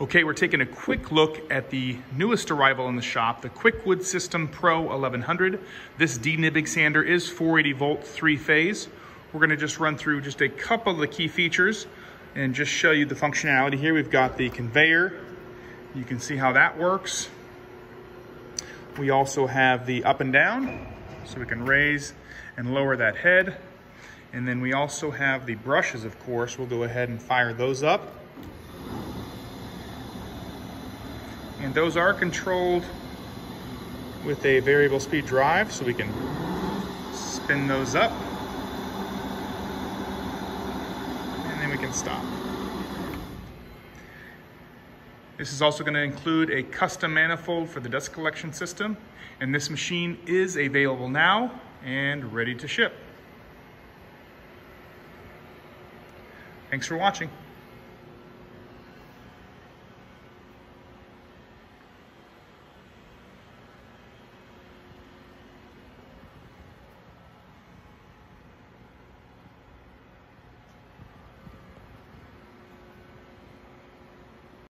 Okay, we're taking a quick look at the newest arrival in the shop, the Quickwood System Pro 1100. This denibbing sander is 480 volt three phase. We're gonna just run through just a couple of the key features and just show you the functionality here. We've got the conveyor. You can see how that works. We also have the up and down, so we can raise and lower that head. And then we also have the brushes, of course. We'll go ahead and fire those up. And those are controlled with a variable speed drive, so we can spin those up. And then we can stop. This is also going to include a custom manifold for the dust collection system. And this machine is available now and ready to ship. Thanks for watching.